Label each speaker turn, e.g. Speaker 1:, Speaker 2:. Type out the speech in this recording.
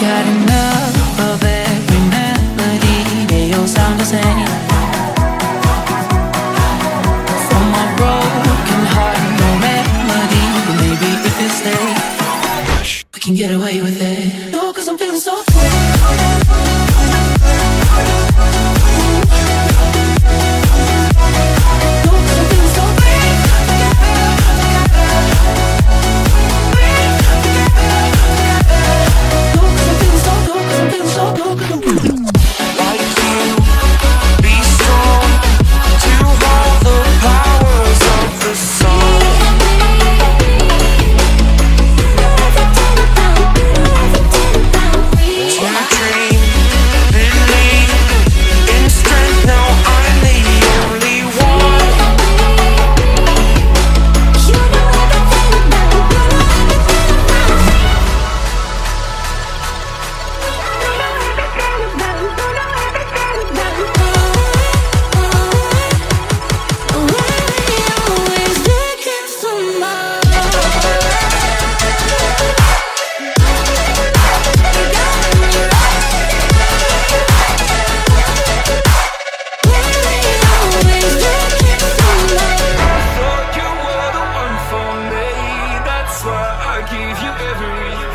Speaker 1: Got enough of every melody They all sound the same. For my broken heart, no remedy But maybe if We can get away with it. No, cause I'm feeling so free
Speaker 2: give you everything